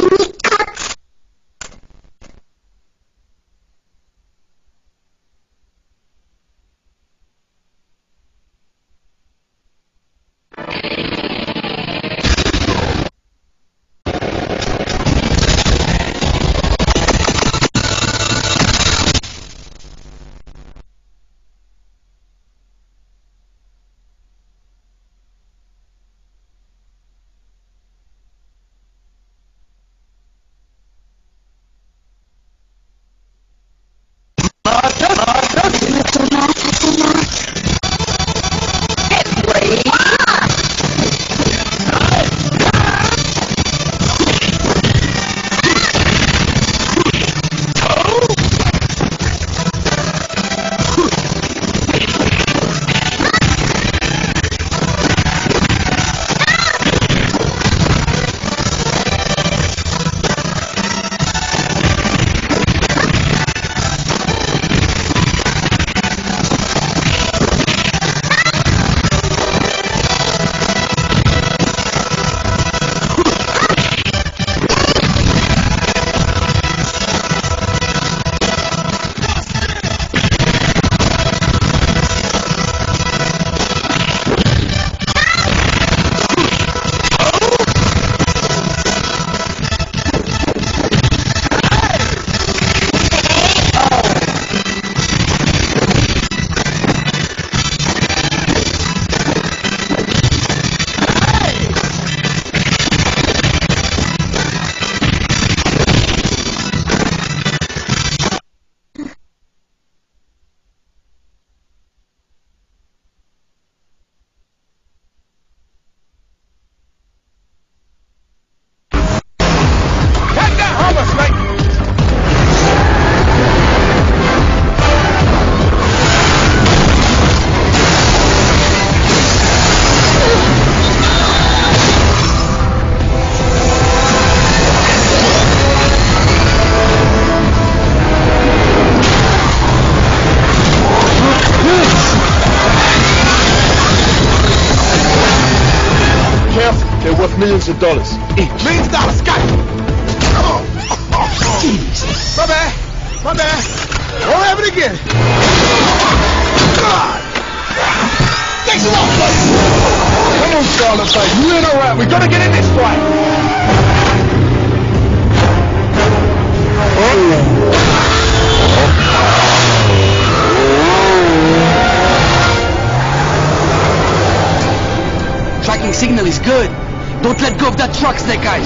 Mm-hmm. They're worth millions of dollars. Millions of dollars, got it! My bad, my bad. Won't happen again. God. Thanks a lot, buddy. Come on, Charlotte, babe. You ain't alright. We gotta get in this fight. Signal is good. Don't let go of that truck, Snake Eyes.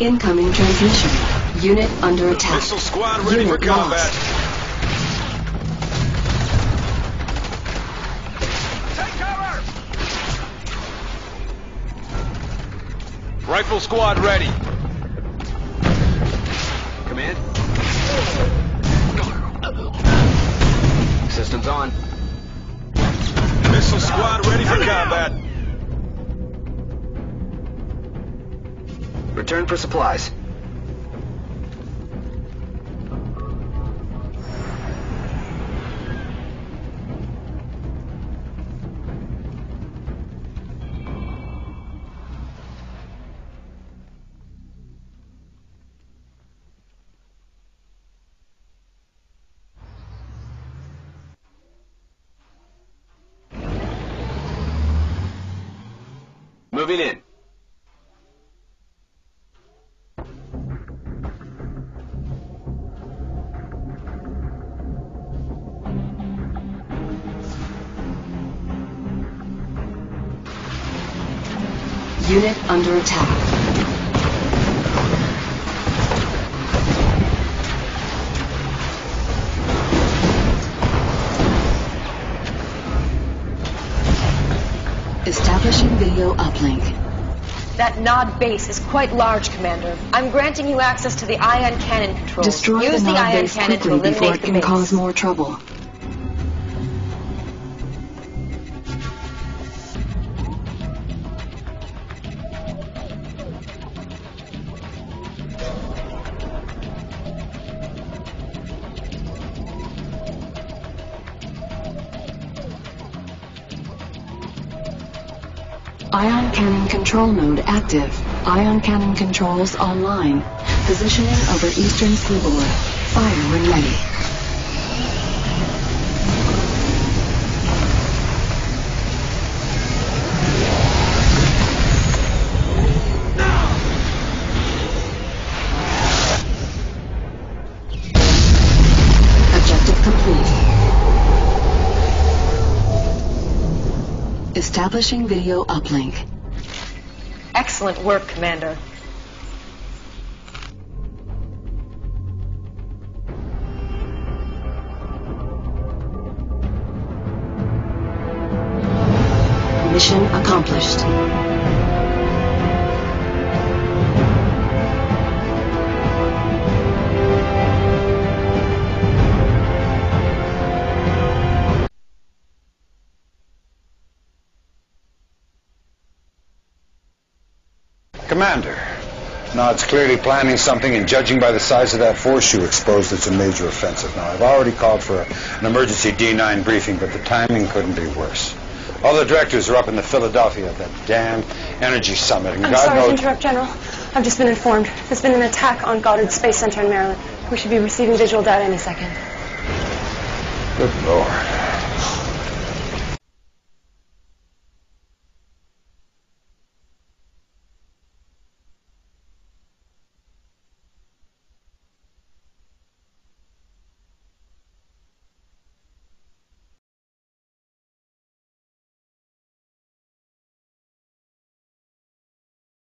Incoming transmission. Unit under attack. Missile squad ready for Unit combat. lost. Take cover! Rifle squad ready. Come in. Systems on. Missile squad ready for combat. Return for supplies. Moving in. Unit under attack. Establishing video uplink. That Nod base is quite large, Commander. I'm granting you access to the ion cannon controls. Destroy Use the the, ion cannon to quickly before it the can base. cause more trouble. Ion cannon control mode active. Ion cannon controls online. Positioning over eastern seaboard. Fire when ready. Establishing video uplink. Excellent work, Commander. Mission accomplished. Commander. Nod's clearly planning something, and judging by the size of that force you exposed, it's a major offensive. Now, I've already called for an emergency D9 briefing, but the timing couldn't be worse. All the directors are up in the Philadelphia, that damn energy summit, and I'm God sorry to knows... interrupt, General. I've just been informed. There's been an attack on Goddard Space Center in Maryland. We should be receiving visual data any second. Good Lord.